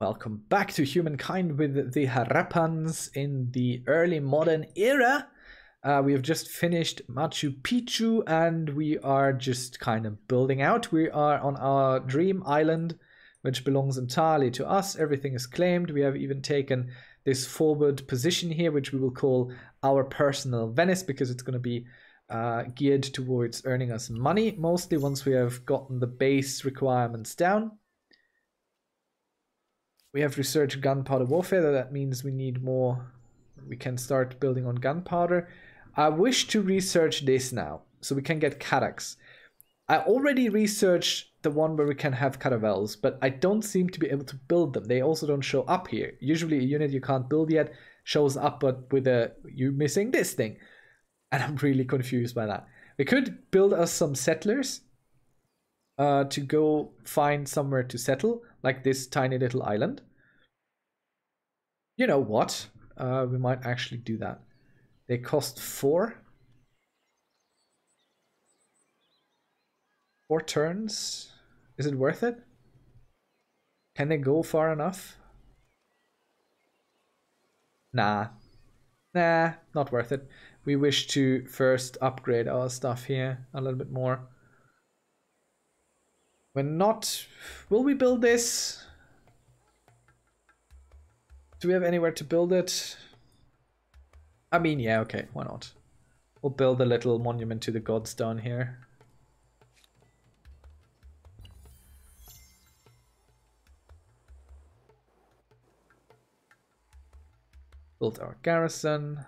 Welcome back to Humankind with the Harappans in the early modern era. Uh, we have just finished Machu Picchu and we are just kind of building out. We are on our dream island, which belongs entirely to us. Everything is claimed. We have even taken this forward position here, which we will call our personal Venice because it's going to be uh, geared towards earning us money, mostly once we have gotten the base requirements down. We have researched gunpowder warfare. That means we need more. We can start building on gunpowder. I wish to research this now, so we can get Kaddaks. I already researched the one where we can have caravels, but I don't seem to be able to build them. They also don't show up here. Usually a unit you can't build yet shows up, but with a you missing this thing. And I'm really confused by that. We could build us some settlers uh, to go find somewhere to settle, like this tiny little island. You know what? Uh, we might actually do that. They cost four. Four turns. Is it worth it? Can they go far enough? Nah. Nah, not worth it. We wish to first upgrade our stuff here a little bit more. We're not... Will we build this? Do we have anywhere to build it? I mean, yeah, okay, why not? We'll build a little monument to the gods down here. Build our garrison.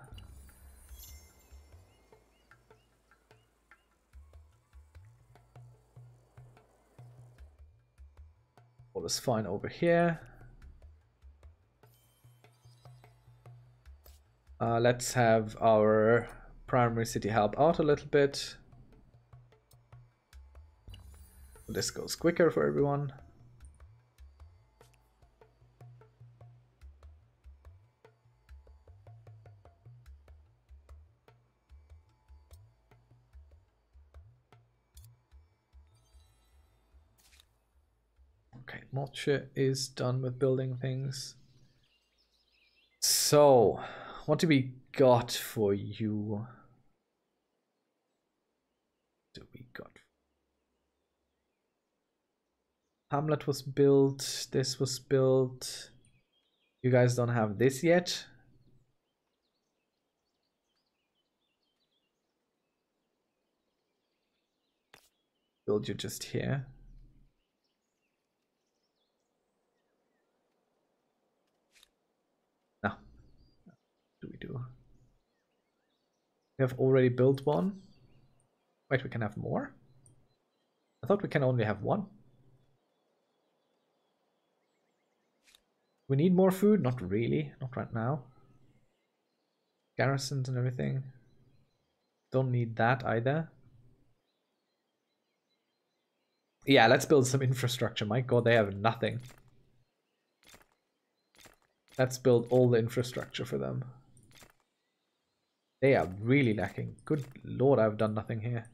All is fine over here. Uh, let's have our primary city help out a little bit. This goes quicker for everyone. Okay, Moche is done with building things. So, what do we got for you? Do we got? Hamlet was built. This was built. You guys don't have this yet. Build you just here. do we do? We have already built one. Wait, we can have more? I thought we can only have one. We need more food? Not really. Not right now. Garrisons and everything. Don't need that either. Yeah, let's build some infrastructure. My god, they have nothing. Let's build all the infrastructure for them. They are really lacking. Good lord, I've done nothing here.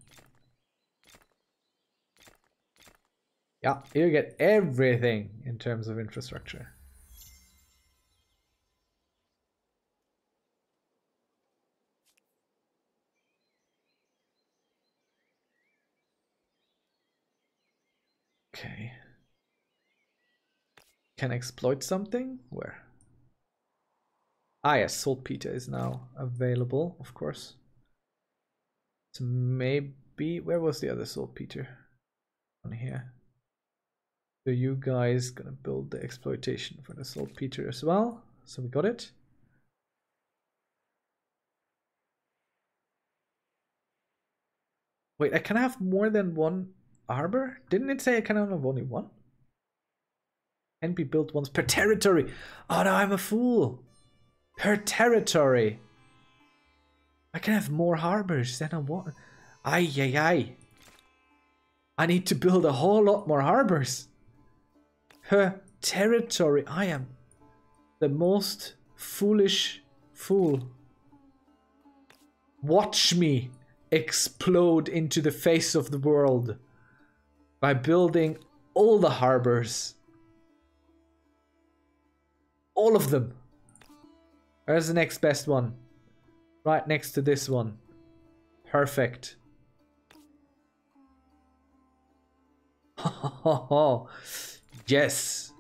Yeah, you get everything in terms of infrastructure. Okay. Can I exploit something? Where? Ah, yes, saltpeter is now available, of course. So maybe, where was the other saltpeter? On here. So you guys gonna build the exploitation for the saltpeter as well. So we got it. Wait, I can have more than one arbor? Didn't it say I can have only one? Can be built once per territory. Oh no, I'm a fool. Per territory. I can have more harbors than I want. Ay, ay, ay. I need to build a whole lot more harbors. Her territory. I am the most foolish fool. Watch me explode into the face of the world by building all the harbors. all of them. Where's the next best one? Right next to this one. Perfect. yes.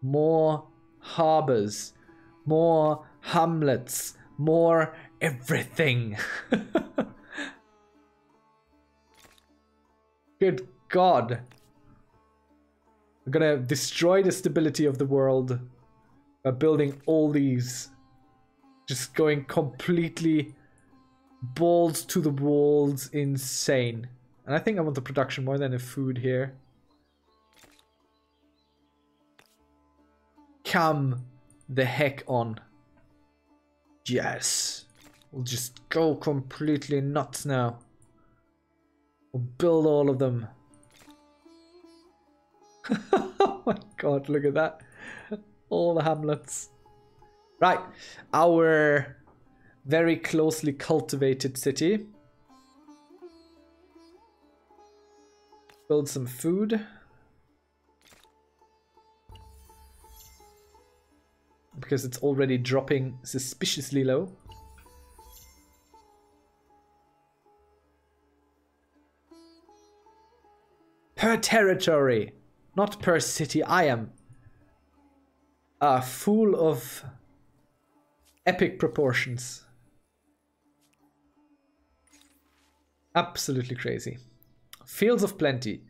More harbors. More hamlets. More everything. Good God. We're gonna destroy the stability of the world by building all these. Just going completely balls to the walls insane. And I think I want the production more than the food here. Come the heck on. Yes. We'll just go completely nuts now. We'll build all of them. oh my god, look at that. All the hamlets. Right, our very closely cultivated city. Build some food. Because it's already dropping suspiciously low. Per territory, not per city. I am a full of epic proportions. Absolutely crazy. Fields of plenty.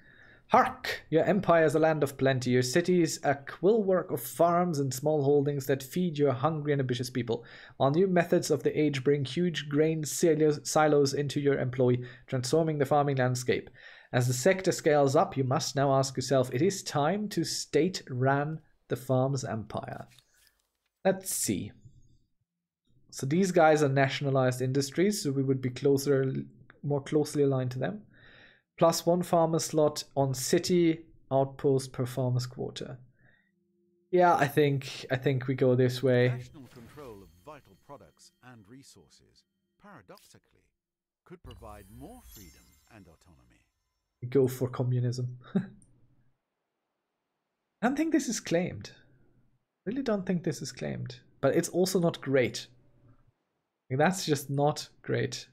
Hark! Your empire is a land of plenty. Your city is a quillwork of farms and small holdings that feed your hungry and ambitious people. While new methods of the age bring huge grain silos into your employ, transforming the farming landscape. As the sector scales up, you must now ask yourself, it is time to state ran the farm's empire. Let's see. So these guys are nationalized industries, so we would be closer, more closely aligned to them. Plus one farmer slot on city outpost per farmer's quarter. Yeah, I think I think we go this way. National control of vital products and resources, paradoxically, could provide more freedom and autonomy go for communism. I don't think this is claimed. Really don't think this is claimed. But it's also not great. That's just not great.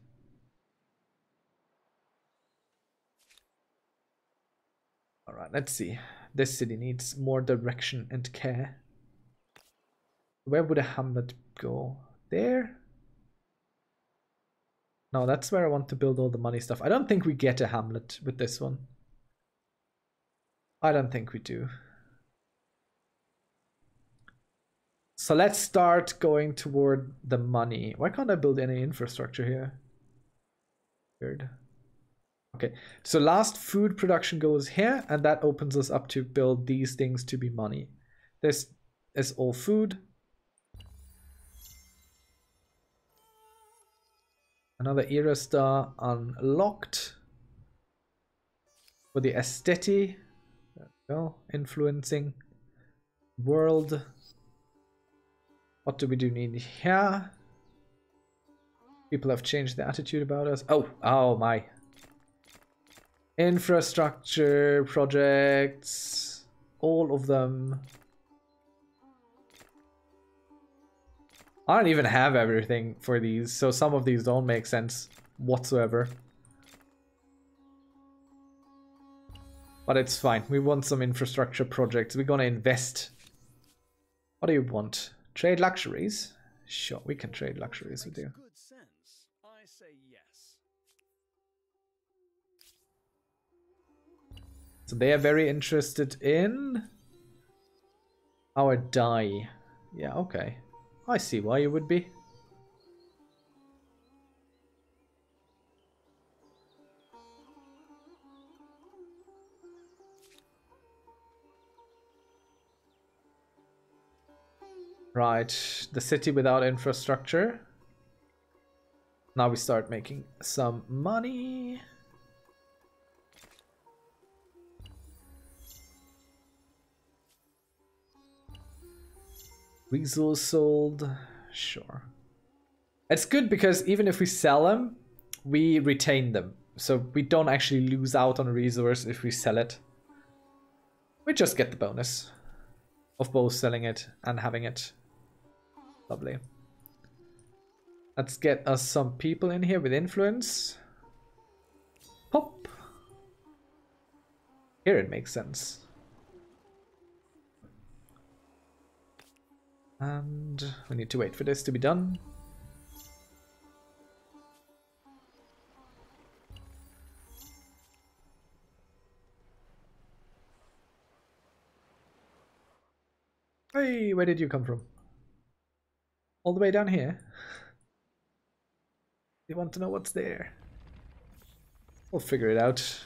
Alright, let's see. This city needs more direction and care. Where would a hamlet go? There? No, that's where I want to build all the money stuff. I don't think we get a hamlet with this one. I don't think we do. So let's start going toward the money. Why can't I build any infrastructure here? Weird. Okay, so last food production goes here, and that opens us up to build these things to be money. This is all food. Another era star unlocked. For the aesthetic. Go. Influencing. World. What do we do need here? People have changed their attitude about us. Oh, oh my. Infrastructure projects. All of them. I don't even have everything for these, so some of these don't make sense whatsoever. But it's fine. We want some infrastructure projects. We're gonna invest. What do you want? Trade luxuries? Sure, we can trade luxuries with you. So they are very interested in our dye. Yeah, okay. I see why you would be. Right, the city without infrastructure. Now we start making some money. Resource sold. Sure. It's good because even if we sell them, we retain them. So we don't actually lose out on a resource if we sell it. We just get the bonus. of both selling it and having it. Lovely. Let's get us some people in here with influence. Pop. Here it makes sense. And we need to wait for this to be done. Hey, where did you come from? All the way down here? You want to know what's there? We'll figure it out.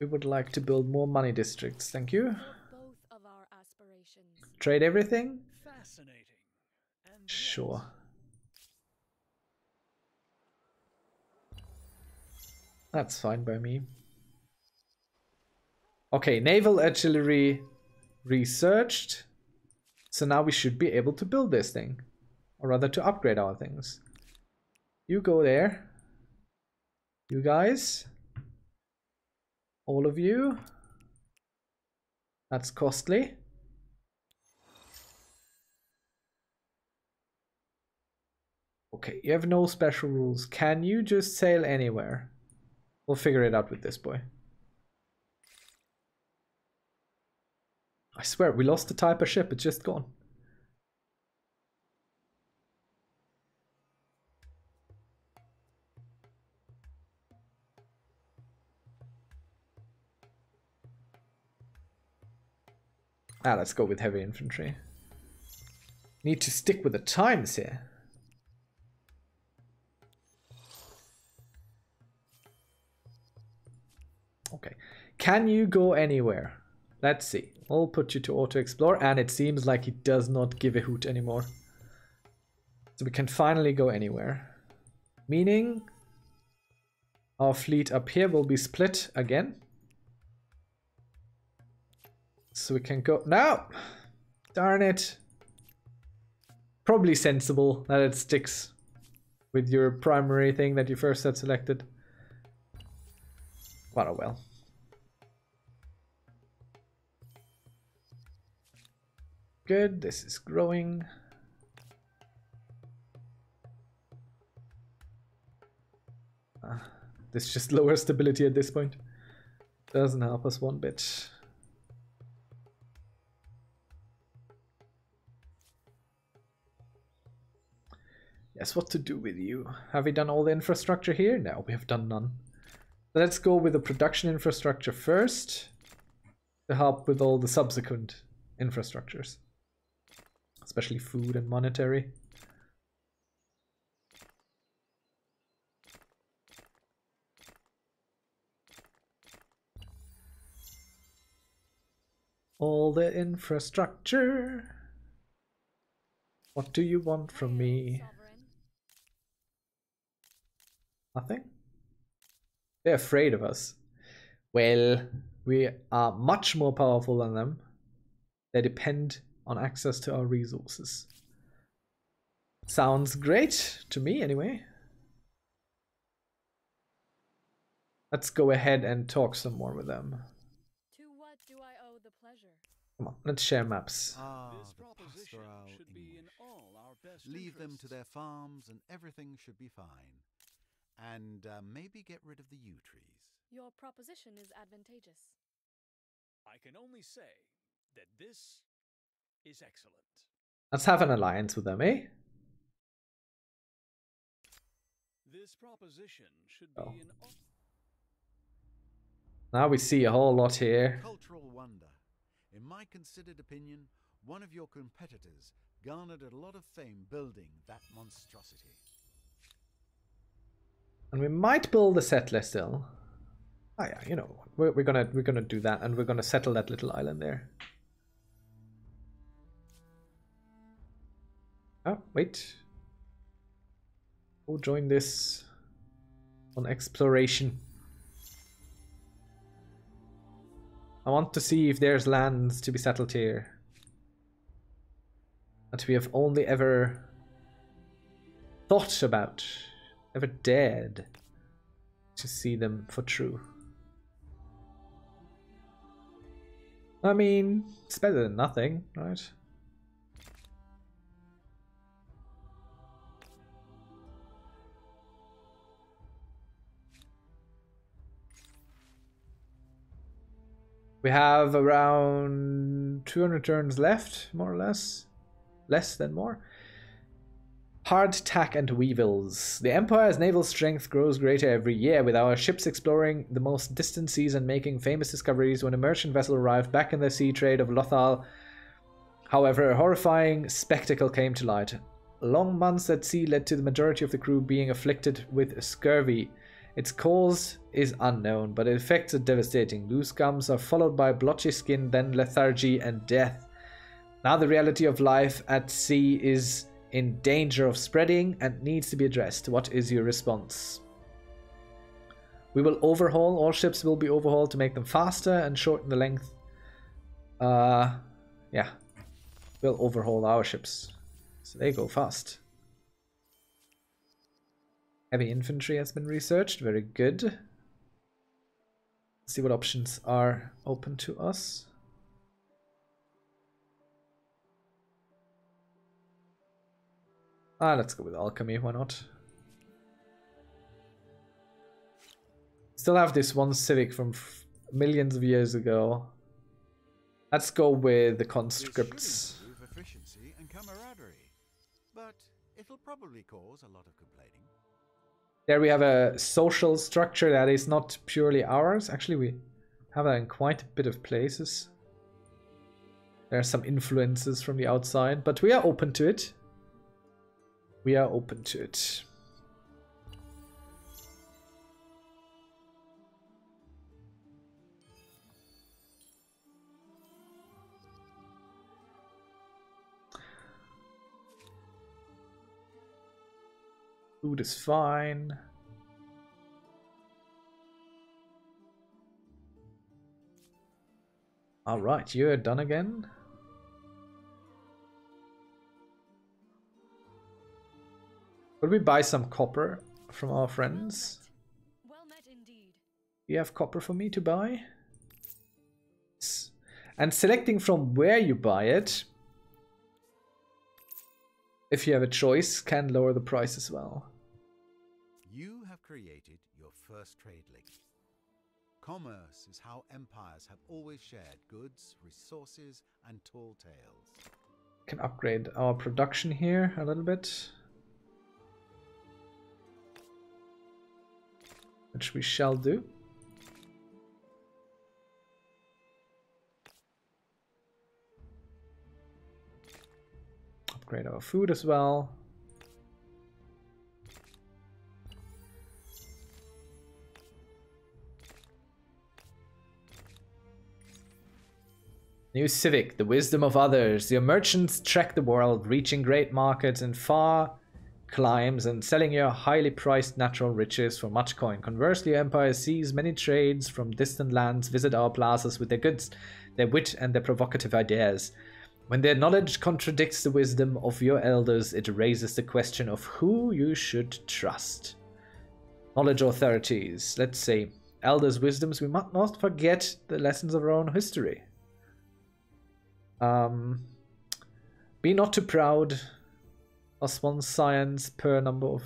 We would like to build more money districts, thank you. Trade everything? Sure. That's fine by me. Okay, naval artillery researched. So now we should be able to build this thing. Or rather to upgrade our things. You go there. You guys. All of you. That's costly. Okay, you have no special rules. Can you just sail anywhere? We'll figure it out with this boy. I swear, we lost the type of ship, it's just gone. Ah, let's go with heavy infantry. Need to stick with the times here. Okay. Can you go anywhere? Let's see. I'll put you to auto explore and it seems like it does not give a hoot anymore. So we can finally go anywhere. Meaning our fleet up here will be split again. So we can go... No! Darn it. Probably sensible that it sticks with your primary thing that you first had selected. What a oh well. Good, this is growing. Uh, this just lowers stability at this point. Doesn't help us one bit. Yes, what to do with you? Have we done all the infrastructure here? No, we have done none. Let's go with the production infrastructure first to help with all the subsequent infrastructures especially food and monetary. All the infrastructure. What do you want from me? Nothing? They're afraid of us. Well, we are much more powerful than them. They depend on access to our resources. Sounds great to me anyway. Let's go ahead and talk some more with them. To what do I owe the pleasure? Come on, let's share maps. Ah, this proposition should be in all our best Leave interests. them to their farms and everything should be fine. And uh, maybe get rid of the yew trees. Your proposition is advantageous. I can only say that this is excellent. Let's have an alliance with them, eh? This proposition should be oh. Now we see a whole lot here. Cultural wonder. In my considered opinion, one of your competitors garnered a lot of fame building that monstrosity. And we might build a settler still. Oh yeah, you know, we're, we're gonna we're gonna do that, and we're gonna settle that little island there. Oh, wait. We'll join this on exploration. I want to see if there's lands to be settled here. That we have only ever thought about, ever dared to see them for true. I mean, it's better than nothing, right? We have around 200 turns left, more or less. Less than more. Hard tack and Weevils. The Empire's naval strength grows greater every year, with our ships exploring the most distant seas and making famous discoveries when a merchant vessel arrived back in the sea trade of Lothal. However, a horrifying spectacle came to light. Long months at sea led to the majority of the crew being afflicted with scurvy. Its cause is unknown, but effects are devastating. Loose gums are followed by blotchy skin, then lethargy and death. Now the reality of life at sea is in danger of spreading and needs to be addressed. What is your response? We will overhaul. All ships will be overhauled to make them faster and shorten the length. Uh, yeah. We'll overhaul our ships. So they go fast. Heavy infantry has been researched. Very good. Let's see what options are open to us. Ah, let's go with alchemy, why not? Still have this one civic from millions of years ago. Let's go with the conscripts. but it'll probably cause a lot of complaining. There we have a social structure that is not purely ours. Actually, we have that in quite a bit of places. There are some influences from the outside, but we are open to it. We are open to it. Food is fine. Alright, you're done again. Could we buy some copper from our friends? Well met indeed. You have copper for me to buy? And selecting from where you buy it, if you have a choice, can lower the price as well. Created your first trade link. Commerce is how empires have always shared goods, resources, and tall tales. Can upgrade our production here a little bit. which we shall do. Upgrade our food as well. New Civic, the wisdom of others. Your merchants trek the world, reaching great markets and far climbs and selling your highly priced natural riches for much coin. Conversely, your Empire sees many trades from distant lands visit our plazas with their goods, their wit, and their provocative ideas. When their knowledge contradicts the wisdom of your elders, it raises the question of who you should trust. Knowledge authorities. Let's say, elders' wisdoms, we must not forget the lessons of our own history. Um, be not too proud, Us plus one science per number of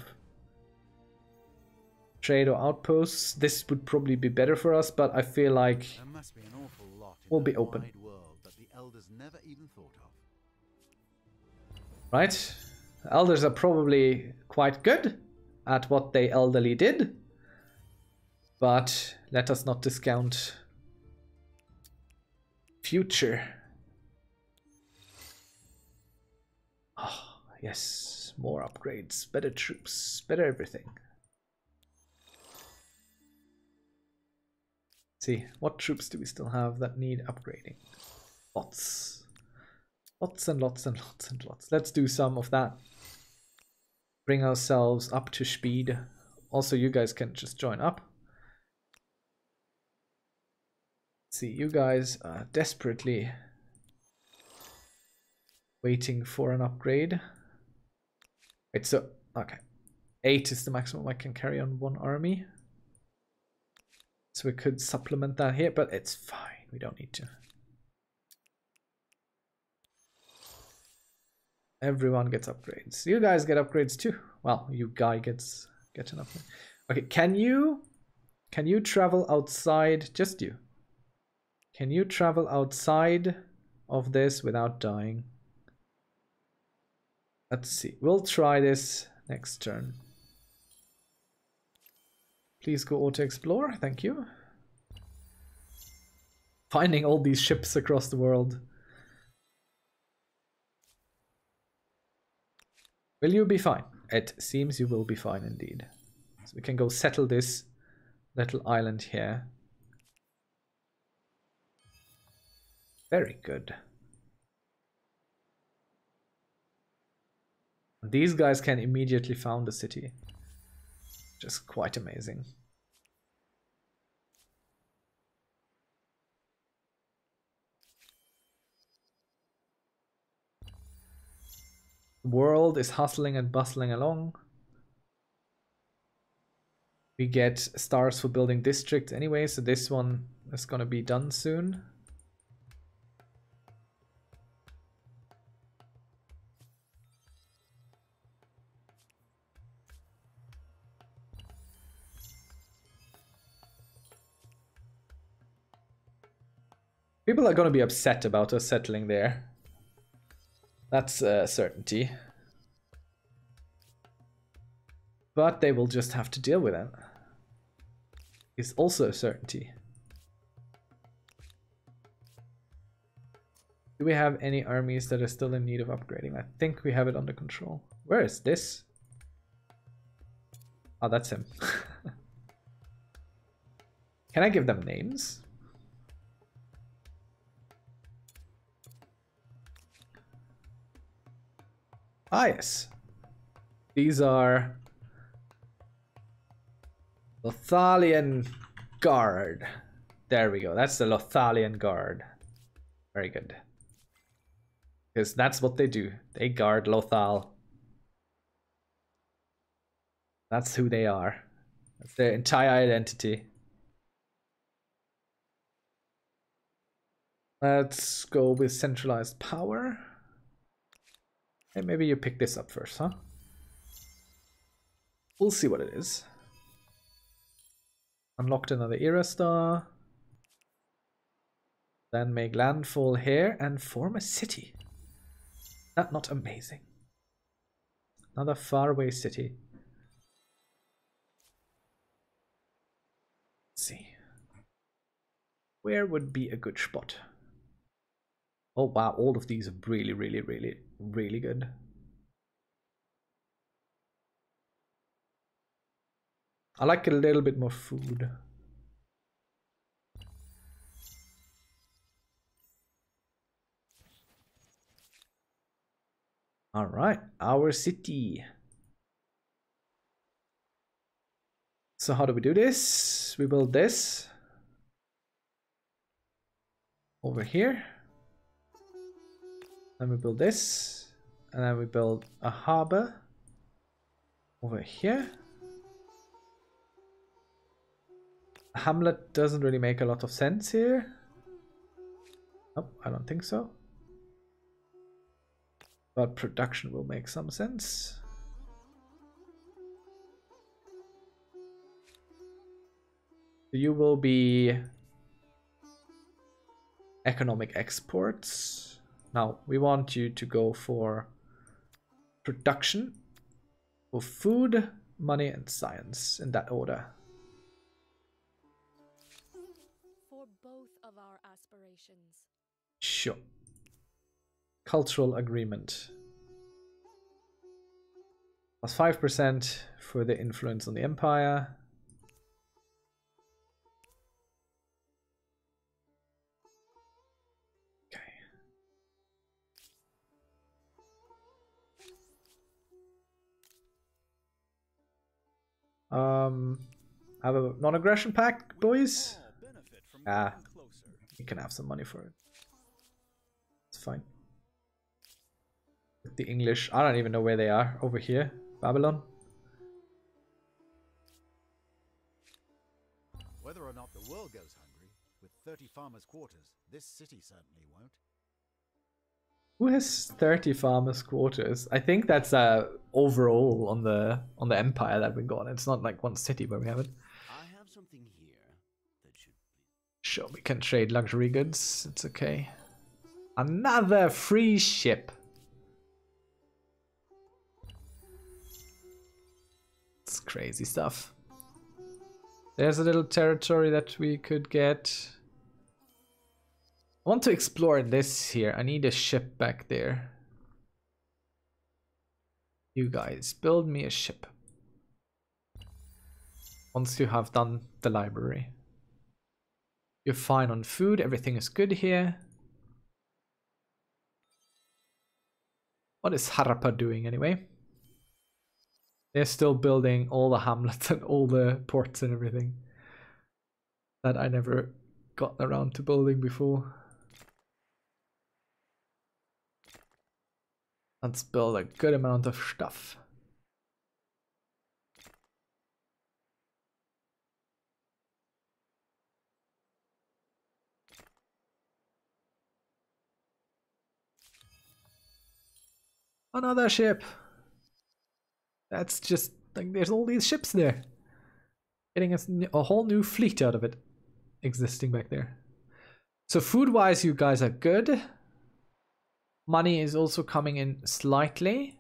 trade or outposts. This would probably be better for us, but I feel like be an awful lot we'll be open. world that the elders never even thought of. Right? Elders are probably quite good at what they elderly did. But let us not discount future. Yes, more upgrades, better troops, better everything. see, what troops do we still have that need upgrading? Lots. Lots and lots and lots and lots. Let's do some of that. Bring ourselves up to speed. Also, you guys can just join up. see, you guys are desperately waiting for an upgrade. Wait, so, okay. Eight is the maximum I can carry on one army. So we could supplement that here, but it's fine. We don't need to. Everyone gets upgrades. You guys get upgrades too. Well, you guy gets get an upgrade. Okay, can you can you travel outside? Just you. Can you travel outside of this without dying? Let's see. We'll try this next turn. Please go auto explore. Thank you. Finding all these ships across the world. Will you be fine? It seems you will be fine indeed. So we can go settle this little island here. Very good. These guys can immediately found a city. Just quite amazing. world is hustling and bustling along. We get stars for building districts anyway, so this one is gonna be done soon. People are gonna be upset about us settling there. That's a certainty. But they will just have to deal with it. It's also a certainty. Do we have any armies that are still in need of upgrading? I think we have it under control. Where is this? Oh, that's him. Can I give them names? Ah, yes. These are Lothalian Guard. There we go. That's the Lothalian Guard. Very good. Because that's what they do. They guard Lothal. That's who they are. That's their entire identity. Let's go with centralized power. Maybe you pick this up first, huh? We'll see what it is. Unlocked another era star. Then make landfall here and form a city. That not amazing. Another faraway city. Let's see. Where would be a good spot? Oh wow, all of these are really, really, really, really good. I like a little bit more food. All right, our city. So how do we do this? We build this over here. Then we build this. And then we build a harbor over here. Hamlet doesn't really make a lot of sense here. Nope, I don't think so. But production will make some sense. You will be economic exports. Now, we want you to go for production for food, money, and science in that order. For both of our aspirations. Sure. Cultural agreement. Plus 5% for the influence on the empire. Um, have a non-aggression pact, boys. Ah, you can have some money for it. It's fine. The English, I don't even know where they are. Over here, Babylon. Whether or not the world goes hungry, with 30 farmers' quarters, this city certainly won't. Who has 30 farmers quarters? I think that's uh overall on the on the empire that we got. It's not like one city where we have it. I have something here that should Sure, we can trade luxury goods. It's okay. Another free ship. It's crazy stuff. There's a little territory that we could get. Want to explore this here. I need a ship back there. You guys, build me a ship. Once you have done the library. You're fine on food, everything is good here. What is Harappa doing anyway? They're still building all the hamlets and all the ports and everything that I never got around to building before. Let's build a good amount of stuff. Another ship. That's just like there's all these ships there. Getting us a whole new fleet out of it existing back there. So food wise, you guys are good. Money is also coming in slightly.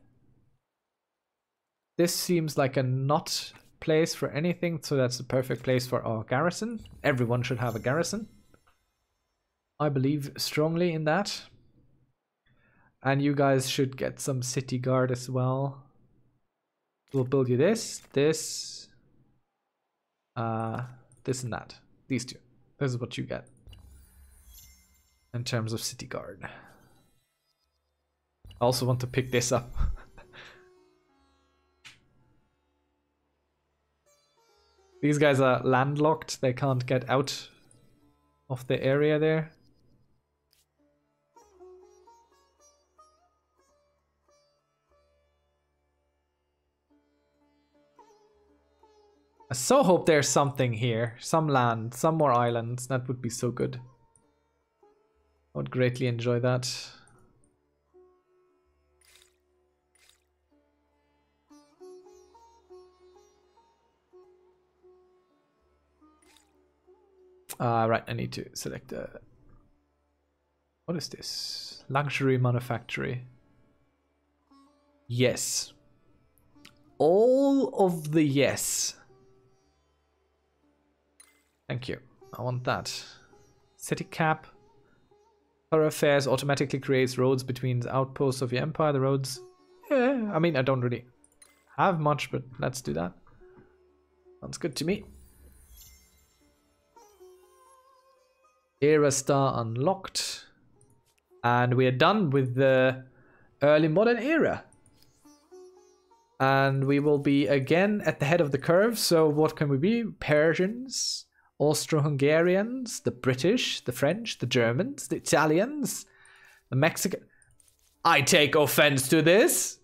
This seems like a not place for anything, so that's the perfect place for our garrison. Everyone should have a garrison. I believe strongly in that. And you guys should get some city guard as well. We'll build you this, this, uh, this and that. These two. This is what you get. In terms of city guard. I also want to pick this up. These guys are landlocked. They can't get out of the area there. I so hope there's something here. Some land, some more islands. That would be so good. I would greatly enjoy that. Uh, right, I need to select a... What is this? Luxury manufactory. Yes. All of the yes. Thank you. I want that. City cap. Thoroughfares automatically creates roads between the outposts of your empire. The roads. Yeah, I mean, I don't really have much, but let's do that. Sounds good to me. Era star unlocked. And we are done with the early modern era. And we will be again at the head of the curve. So what can we be? Persians, Austro-Hungarians, the British, the French, the Germans, the Italians, the Mexican. I take offense to this.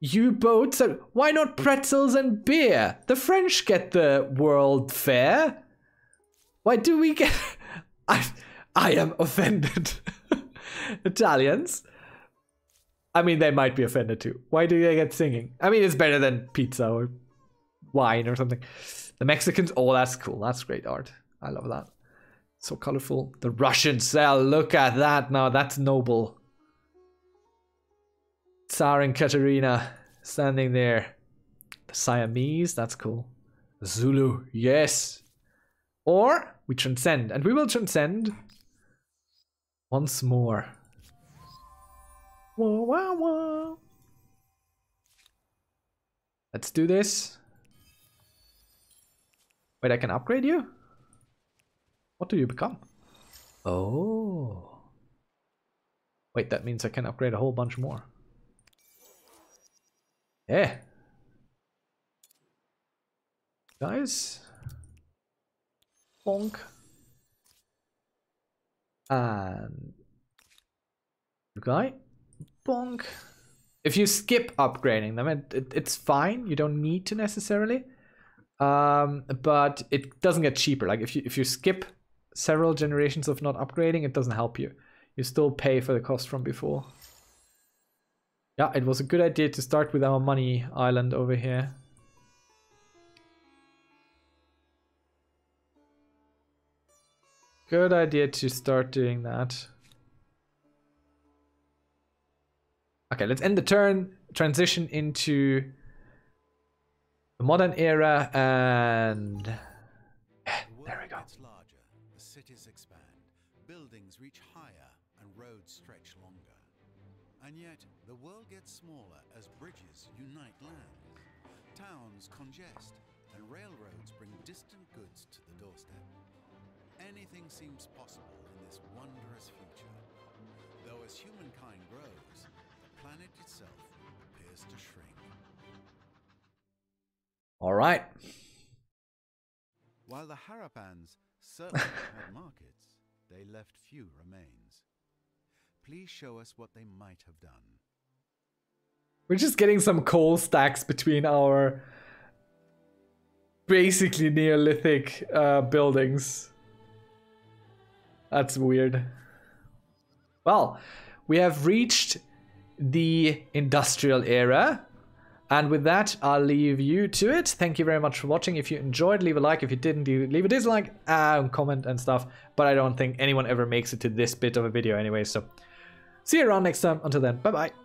You boats are... Why not pretzels and beer? The French get the World Fair. Why do we get... I, I am offended. Italians. I mean, they might be offended too. Why do they get singing? I mean, it's better than pizza or wine or something. The Mexicans, oh, that's cool. That's great art. I love that. So colorful. The Russians, well, look at that now. That's noble. Tsar and Katerina standing there. The Siamese, that's cool. Zulu, yes. Or we transcend, and we will transcend once more. Whoa, whoa, whoa. Let's do this. Wait, I can upgrade you? What do you become? Oh. Wait, that means I can upgrade a whole bunch more. Yeah. Guys. Bonk. And... Guy. Bonk. If you skip upgrading them, it, it, it's fine. You don't need to necessarily um, but it doesn't get cheaper. Like if you if you skip several generations of not upgrading, it doesn't help you. you still pay for the cost from before. Yeah, it was a good idea to start with our money island over here. Good idea to start doing that. Okay, let's end the turn, transition into the modern era, and The there we go. larger, the cities expand, buildings reach higher, and roads stretch longer. And yet, the world gets smaller as bridges unite lands. Towns congest, and railroads bring distant goods to the doorstep. Anything seems possible in this wondrous future. Though as humankind grows, the planet itself appears to shrink. All right. While the Harappans certainly had markets, they left few remains. Please show us what they might have done. We're just getting some coal stacks between our basically Neolithic uh, buildings. That's weird. Well, we have reached the industrial era. And with that, I'll leave you to it. Thank you very much for watching. If you enjoyed, leave a like. If you didn't, leave a dislike, uh, comment and stuff. But I don't think anyone ever makes it to this bit of a video anyway. So see you around next time. Until then, bye bye.